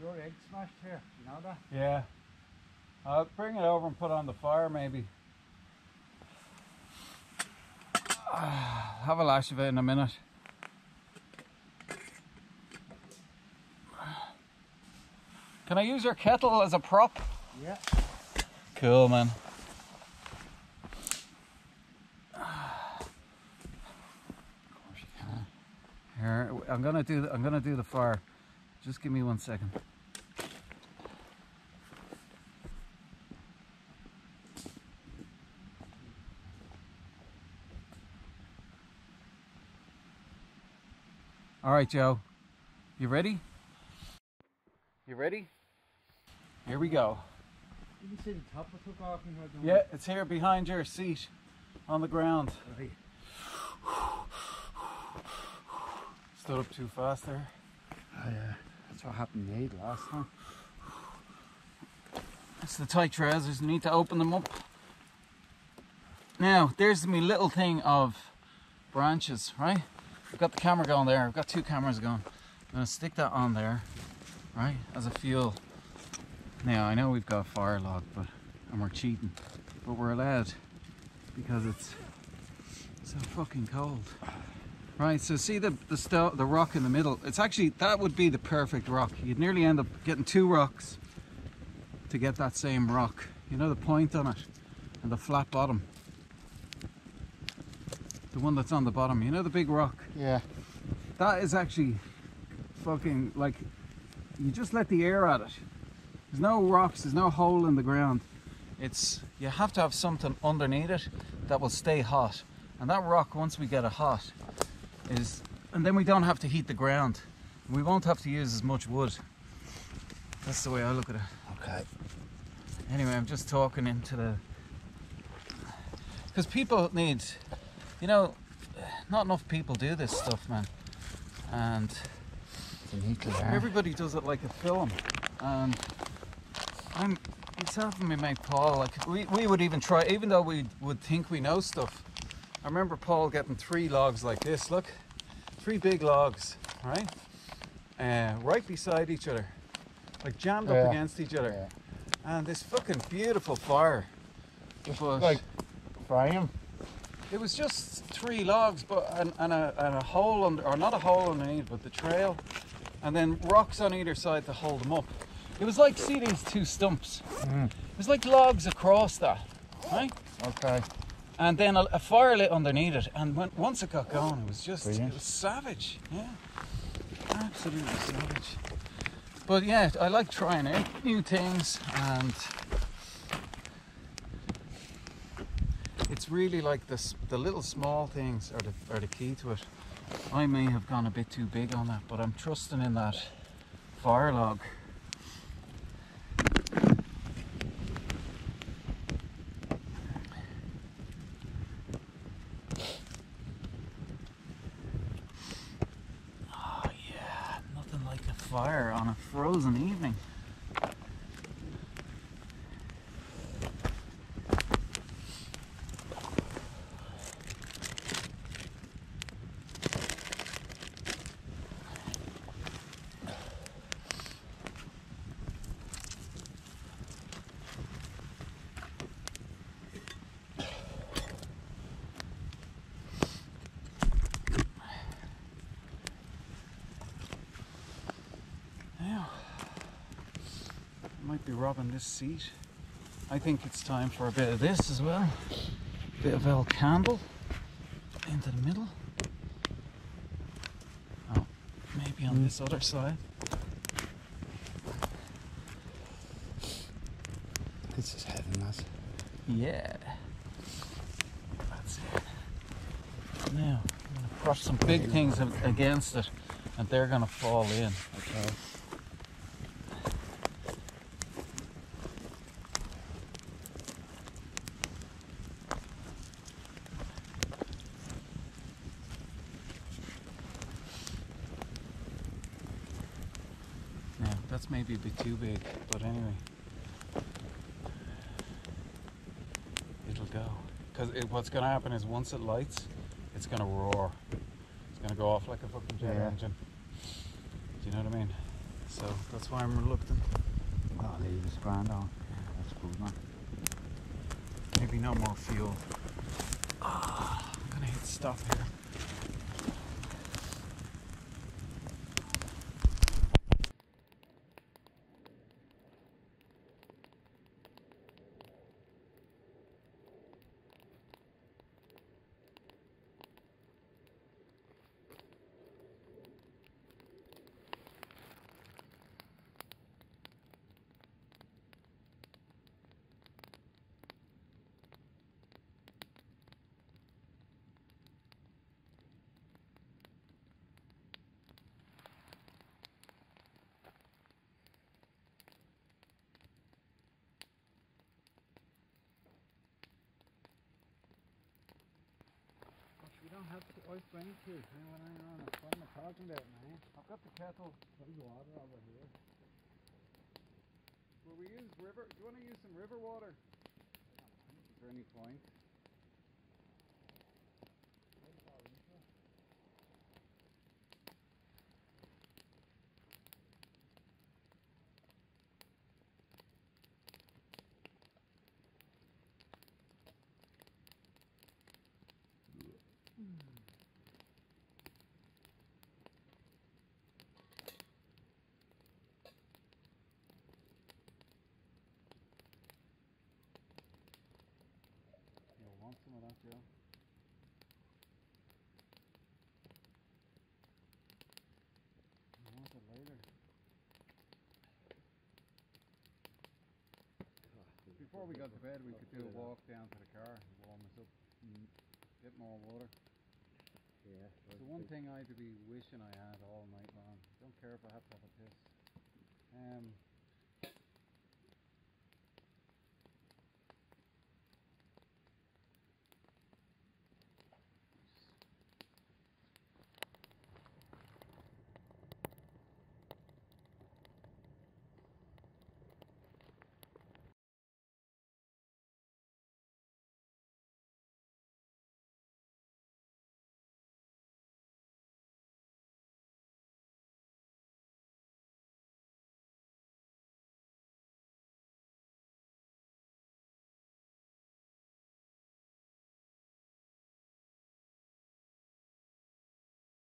your egg smashed here. You know that? Yeah. I'll bring it over and put it on the fire maybe. Have a lash of it in a minute. Can I use your kettle as a prop? Yeah. Cool, man. Here, I'm gonna do. The, I'm gonna do the fire. Just give me one second. All right, Joe. You ready? You ready? Here we go. You see the top I took off and Yeah, it's here behind your seat on the ground. Right. Stood up too fast there. Oh, yeah. That's what happened to me last time. It's the tight trousers. You Need to open them up. Now, there's my little thing of branches, right? I've got the camera going there. I've got two cameras going. I'm gonna stick that on there, right, as a fuel. Now, I know we've got a fire log, but and we're cheating, but we're allowed because it's so fucking cold. Right, so see the the, the rock in the middle. It's actually that would be the perfect rock. You'd nearly end up getting two rocks to get that same rock. You know the point on it and the flat bottom. The one that's on the bottom. You know the big rock. Yeah. That is actually fucking like you just let the air at it. There's no rocks, there's no hole in the ground. It's you have to have something underneath it that will stay hot. And that rock once we get it hot is and then we don't have to heat the ground. We won't have to use as much wood. That's the way I look at it. Okay. Anyway, I'm just talking into the because people need, you know, not enough people do this stuff, man, and It's a neat little area. everybody does it like a film. And I'm myself and my mate Paul, like we, we would even try, even though we would think we know stuff. I remember Paul getting three logs like this. Look, three big logs, right, uh, right beside each other, like jammed up against each other Yeah. and this fucking beautiful fire. But like fry him. It was just three logs, but and, and, a, and a hole under, or not a hole underneath, but the trail, and then rocks on either side to hold them up. It was like see these two stumps. Mm. It was like logs across that, right? Okay. And then a, a fire lit underneath it, and when, once it got going, it was just Brilliant. it was savage. Yeah, absolutely savage. But yeah, I like trying out new things, and it's really like this the little small things are the are the key to it. I may have gone a bit too big on that, but I'm trusting in that fire log. Oh yeah, nothing like a fire on a frozen evening. Yeah. I might be robbing this seat. I think it's time for a bit of this as well. Bit of El Candle into the middle. Oh, maybe on this other side. This is heaven, lads. Yeah. That's it. Now, I'm going to crush some big things against it and they're going to fall in. Okay. Now, that's maybe a bit too big, but anyway. It'll go. Because it, what's going to happen is once it lights, it's going to roar. It's going to go off like a fucking jet Yeah. engine. Do you know what I mean? So that's why I'm reluctant. Oh, leave this grand on. That's good, man. Maybe no more fuel. Ah, I'm gonna hit stop here. Ice brain too. What am I'm talking about, man? I've got the kettle. There's water over here. Will we use river? Do you want to use some river water? Is there any point? Want some of that, Joe. You want it later. Before we got to bed, we could do a walk down to the car, warm us up, and get more water. Yeah. It's the one thing I'd be wishing I had all night long. Don't care if I have to have a piss. Um,